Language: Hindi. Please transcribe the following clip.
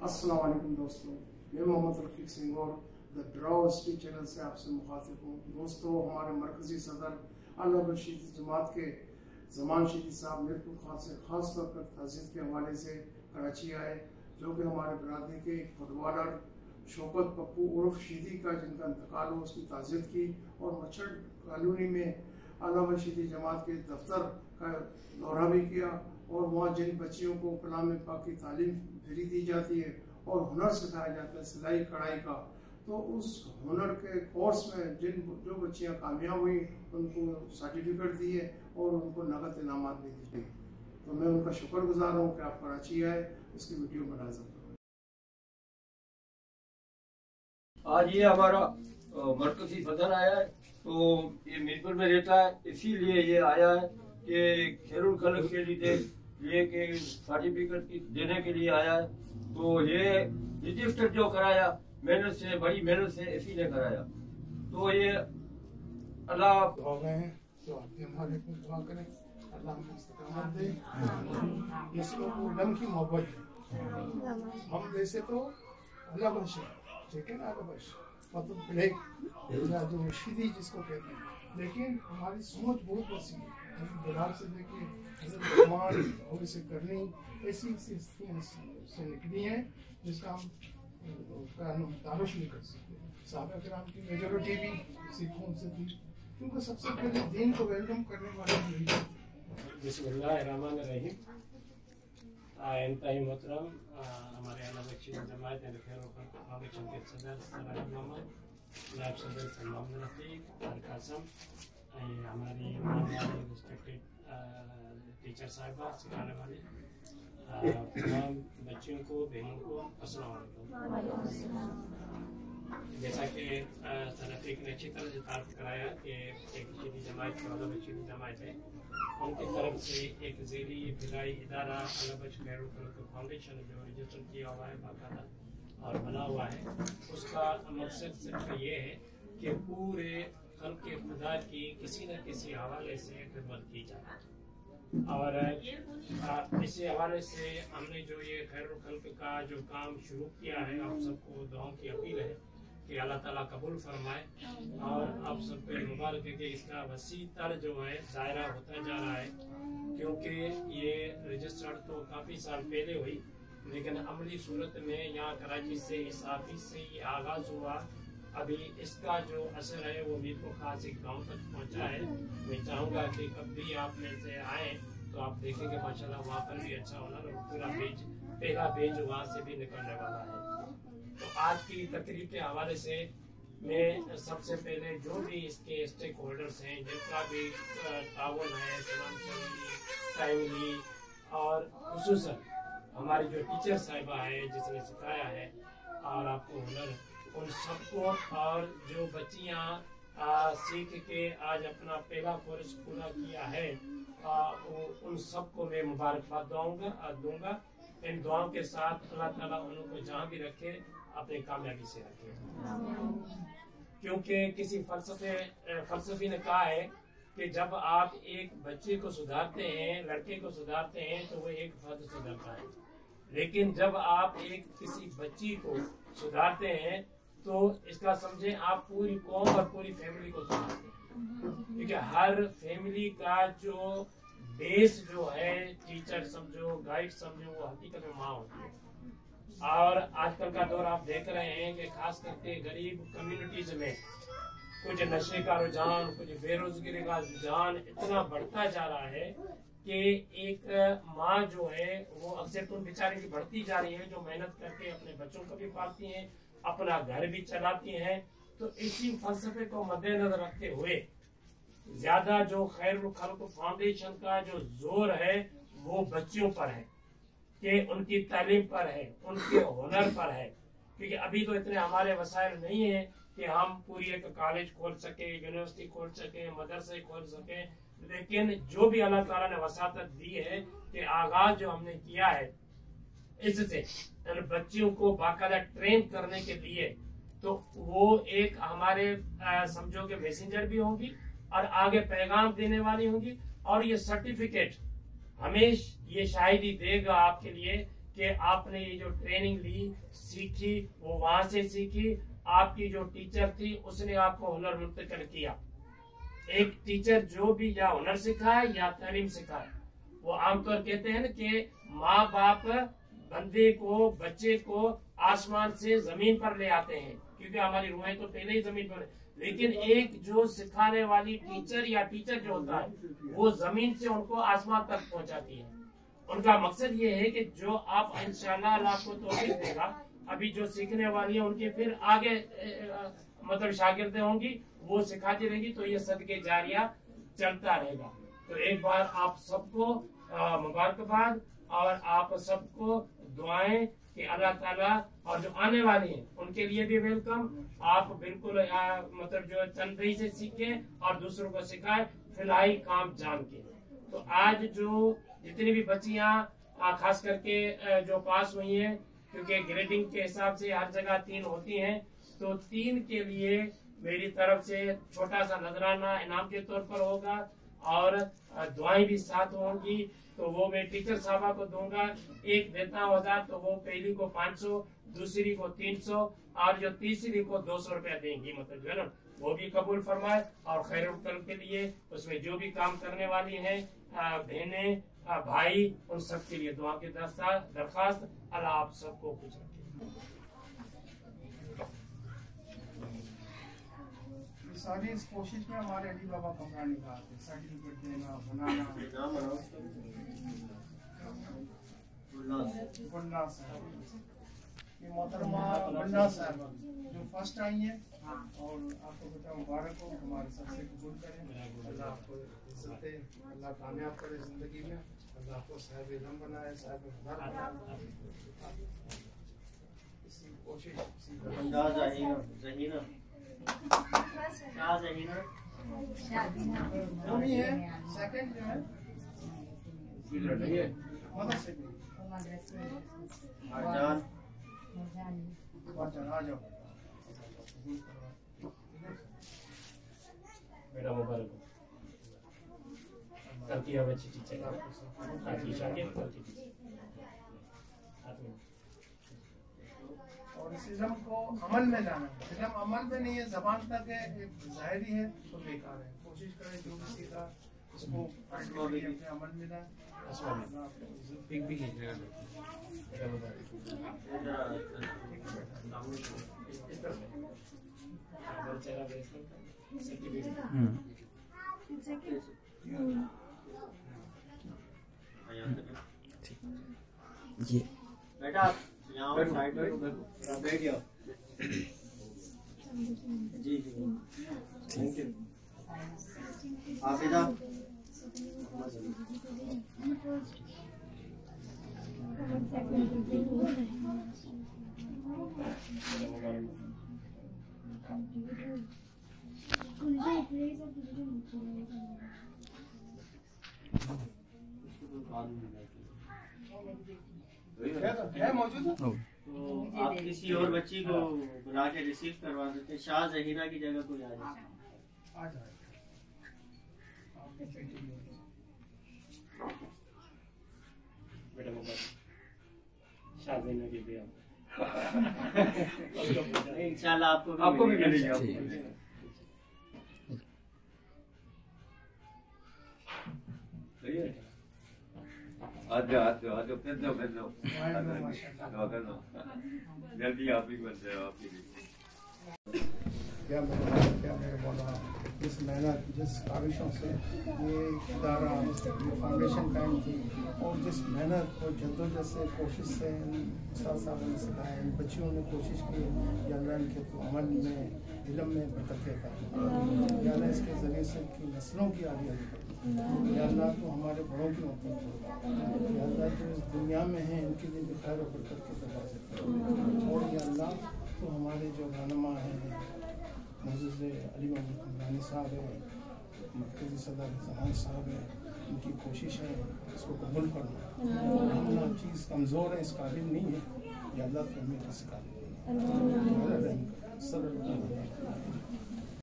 वालेकुम दोस्तों। मैं मोहम्मद रफीक सिंह और द ड्रॉ स्ट्री चैनल से आपसे मुखातिब हूँ। दोस्तों, हमारे मरकजी सदर रशीद जमात के जमान शीदी साहब मीरपुर खास से ख़ास तौर पर तहजीद के हवाले से कराची आए, जो कि हमारे बरदरी के एक फुटबॉलर शौकत पप्पू उर्फ़ शीदी का, जिनका इंतकाल हो उसकी ताज़ियत की और मच्छर कॉलोनी में अल्लाह रशीदी जमात के दफ्तर का दौरा भी किया और वहाँ जिन बच्चियों को कलाम पाक की तालीम फ्री दी जाती है और हुनर सिखाया जाता है सिलाई, कढ़ाई का। तो उस हुनर के कोर्स में जिन जो बच्चियाँ कामयाब हुई, उनको सर्टिफिकेट दिए और उनको नगद इनामत भी दिए तो मैं उनका शुक्रगुजार हूँ कि आप कराची आए। इसकी वीडियो बना सकते आज ये हमारा मरकजी सदर आया है तो ये मीरपुर में रहता है। इसीलिए ये आया है कि खेरुल कल के लिए ये के सर्टिफिकेट देने के लिए आया है। तो ये रजिस्टर जो कराया मेहनत से बड़ी मेहनत से इसी ने कराया। तो ये अल्लाह हो गए हैं तो आप हमारे को दुआ करें। अल्लाह हमें इस्तकामत दे। नस्लों को की मोहब्बत हम जैसे तो अल्लाह है। ठीक है ना अल्लाह मतलब ब्लैक या जो शिदी जिसको कहते हैं। लेकिन हमारी सोच बहुत वसी है। हज़रत से लेके हज़रत और इसे करनी ऐसी हस्तियाँ से निकली हैं, जिसका हम, उसका तारुश नहीं कर सकते। साहब कराम की मेजोरिटी भी सिखों से थी क्योंकि सबसे पहले दीन को वेलकम करने वाले बिस्मिल्लाहिर्रहमानिर्रहीम इंतहाई मोहतरम। हमारे अला बख्शी जमात के सदर सराज मोहम्मद नायब सदर सलमान रफीक और कासम हमारी रिस्पेक्टेड टीचर साहिबा सिखाने वाले तमाम बच्चियों को बहनों को अस्सलाम जैसा कि सनफीक ने अच्छी तरह से तारफ कराया कि एक शीदी जमात के वाला शीदी जमात है। उनकी तरफ़ से एक जेली फिजाई इदारा अलबज खैर फाउंडेशन जो रजिस्टर किया हुआ है बाकायदा और बना हुआ है उसका मकसद सिर्फ़ ये है कि पूरे खल के खुदा की किसी न किसी हवाले से खिदमत की जाए। और इसी हवाले से हमने जो ये खैर खल्क का जो काम शुरू किया है, आप सबको दुआओं की अपील है कि अल्लाह ताला कबूल फरमाए और आप सबको मुबारक है कि इसका वसी तर जो है, दायरा होता जा रहा है। क्योंकि ये रजिस्टर्ड तो काफ़ी साल पहले हुई, लेकिन अमली सूरत में यहाँ कराची से इस ऑफ़िस से ये आगाज़ हुआ अभी इसका जो असर है वो मीर को खास एक गाँव तक पहुँचा है। मैं चाहूँगा कि कब भी आप में से आए तो आप देखेंगे माशाल्लाह वहाँ पर भी अच्छा होना और पूरा पेज, पहला पेज वहाँ से भी निकलने वाला है। तो आज की तकरीब के हवाले से मैं सबसे पहले जो भी इसके स्टेक होल्डर्स हैं, जिनका भी ताउन है टाइमली और खसूस हमारी जो टीचर साहिबा है, जिसने सिखाया है, और आपको हुनर उन सबको और जो बच्चियाँ सीख के आज अपना पहला कोर्स पूरा किया है आ, उन सबको मैं मुबारकबाद दूँगा दूँगा। इन दुआओं के साथ अल्लाह ताला उनको जहाँ भी रखे अपनी कामयाबी से रखे। क्योंकि किसी फलसफे फलसफी ने कहा है कि जब आप एक बच्चे को सुधारते हैं लड़के को सुधारते हैं तो वो एक फर्द सुधरता है। लेकिन जब आप एक किसी बच्ची को सुधारते हैं तो इसका समझे, आप पूरी कौम और पूरी फैमिली को सुधारते हैं। क्योंकि हर फैमिली का जो बेस जो है टीचर समझो गाइड समझो, वो हकीकत में माँ होती है। और आजकल का दौर आप देख रहे हैं कि खास करके गरीब कम्युनिटीज में कुछ नशे का रुझान, कुछ बेरोजगारी का रुझान इतना बढ़ता जा रहा है कि एक माँ जो है, वो अक्सर तो बेचारे की बढ़ती जा रही है, जो मेहनत करके अपने बच्चों को भी पालती हैं अपना घर भी चलाती हैं तो इसी फलसफे को मद्देनजर रखते हुए ज़्यादा जो खैर खल्क फाउंडेशन का जो ज़ोर है, वो बच्चियों पर है, कि उनकी तालीम पर है, उनके हुनर पर है। क्योंकि अभी तो इतने हमारे वसायल नहीं है कि हम पूरी एक कॉलेज खोल सके यूनिवर्सिटी खोल सके, मदरसे खोल सके, लेकिन जो भी अल्लाह ताला ने वसात दी है कि आगाज़ जो हमने किया है इससे बच्चियों को बाकायदा ट्रेन करने के लिए तो वो एक हमारे समझो के मैसेंजर भी होंगी और आगे पैगाम देने वाली होंगी और ये सर्टिफिकेट हमेश ये शाहिदी देगा आपके लिए कि आपने ये जो ट्रेनिंग ली, सीखी, वो वहाँ से सीखी, आपकी जो टीचर थी, उसने आपको हुनर मुंतकिल किया। एक टीचर जो भी या हुनर सिखाए या तालीम सिखाए, वो आमतौर कहते हैं कि माँ बाप बंदे को, बच्चे को आसमान से ज़मीन पर ले आते हैं, क्योंकि हमारी रूहें तो पहले ही ज़मीन पर लेकिन एक जो सिखाने वाली टीचर या टीचर जो होता है, वो ज़मीन से उनको आसमान तक पहुंचाती है। उनका मकसद ये है कि जो आप इंशाल्लाह अल्लाह तौफीक देगा, अभी जो सीखने वाली है, उनके फिर आगे मतलब शागिर्दें होंगी, वो सिखाती रहेगी तो ये सदके जारिया चलता रहेगा। तो एक बार आप सबको मुबारकबाद, और आप सबको दुआएँ कि अल्लाह ताला और जो आने वाले हैं, उनके लिए भी वेलकम आप बिल्कुल मतलब जो तनबी से सीखे और दूसरों को सिखाए, फ़िलहाल काम जान के। तो आज जो जितनी भी बच्चियाँ खास करके जो पास हुई हैं, क्योंकि ग्रेडिंग के हिसाब से हर जगह तीन होती हैं तो तीन के लिए मेरी तरफ़ से छोटा सा नजराना इनाम के तौर पर होगा। और दुआएँ भी साथ होंगी तो वो मैं टीचर साहबा को दूँगा। एक देता होगा तो वो पहली को 500 दूसरी को 300 और जो तीसरी को 200 रुपया देंगी मतलब जो है ना, वो भी कबूल फरमाए। और खैर कल के लिए उसमें जो भी काम करने वाली है बहने भाई, उन सब के लिए दुआ की दरखास्त, अल्लाह आप सबको रखे ये सारी इस कोशिश में हमारे अली बाबा कमरा निकालते सर्टिफिकेट देना बनाना। बन्ना साहब। ये मोहतरमा बन्ना साहब जो फ़र्स्ट आई है और आपको बेटा मुबारक हो हमारे सबसे कबूल करें। अल्लाह आपको इज़्ज़त अल्लाह कामयाब करे ज़िंदगी में। अल्लाह आपको साहब इलम बनाए साहब बनाए इसी कोशिश इसी जहीना जहीना क्या जहीना मम्मी है सेकंड जो है मदर से भी अरजान अच्छा आ जाओ बेटा मुबारक हो कल की अब अच्छी टीचर कल की टीचर और इस इल्म को अमल में लाना इल्म अमल में नहीं है जबान तक है एक जाहिरी है तो बेकार है। कोशिश करें जो भी सीखा उसको अपने अमल में लाएँ। अस्सलाम वालेकुम। अल्लाह आपको इज़्ज़त पिक भी खींचना बेटा मुबारक इस तरफ़ से। अगर चला बेस में, सिटी बेस में। ये। बेटा यहाँ साइड में बैठ जाओ जी जी। थैंक यू आप इधर। है तो- है मौजूद तो आप किसी और बच्ची को बुला के रिसीव करवा सकते शाह जहीना की जगह कोई आ जाए। बेटी है। की भी इंशाल्लाह आपको भी आपको भी मिलेगी। ही बन जाओ, आप ही क्या मेरे मौला जिस मेहनत, जिस काविशों से ये फाउंडेशन कायम की, और जिस मेहनत और जद्दोजहद से, कोशिश से उस्ताद साहब ने सिखाया इन बच्चियों ने कोशिश की कि अल्लाह इनके तो अमल में, इलम में बरकत का। या इसके ज़रिए से नस्लों की आलिया या अल्लाह तो हमारे बड़ों की मदद या अल्लाह जो इस दुनिया में हैं इनके लिए भी खैर बरकत के खोल। और या अल्लाह तो हमारे जो रहनमा हैं मोज़ अली मोहम्मद कमरानी साहब है मरकज़ी सदर जमान साहब है उनकी कोशिश है इसको कबूल करना हम ना चीज़ कमज़ोर है इस काबिल नहीं है या अल्लाह तो हमें किस काबिल नहीं है। वसल्लम।